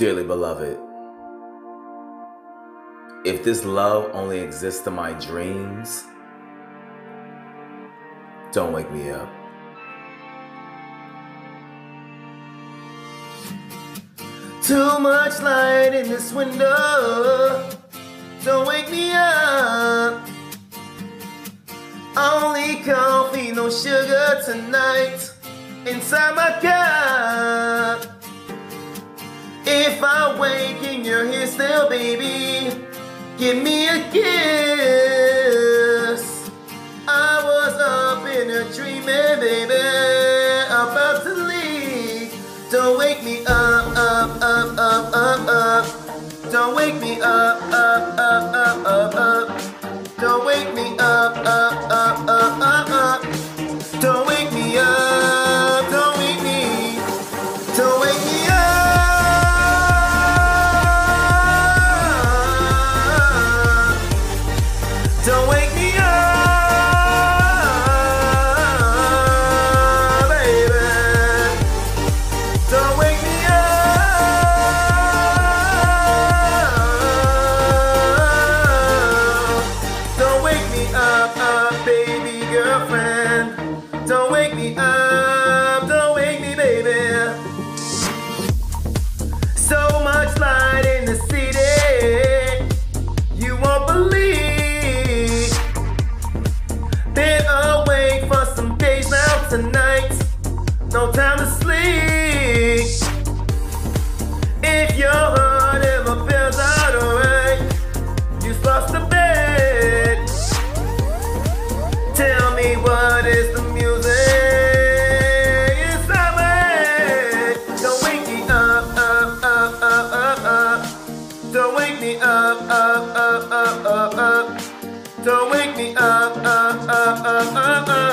Dearly beloved, if this love only exists in my dreams, don't wake me up. Too much light in this window, don't wake me up. Only coffee, no sugar tonight, inside my cup. If I wake and you're here still, baby, give me a kiss. I was up in a dreaming, baby, about to leave. Don't wake me up, up, up, up, up, up. Don't wake me up, up, up, up, baby girlfriend. Don't wake me up, up, up, up, up, up, up. Don't wake me up, up, up, up, up, up.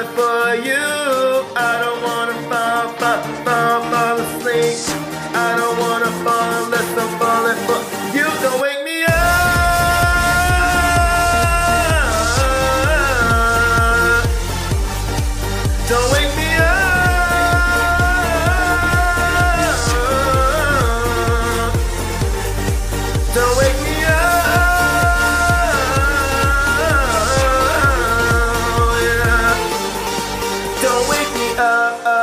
it for you. I don't wanna fall, fall, fall, fall asleep. I don't wanna fall unless I'm falling for you. Don't wake me up. Don't wake me up. Don't wake uh, uh.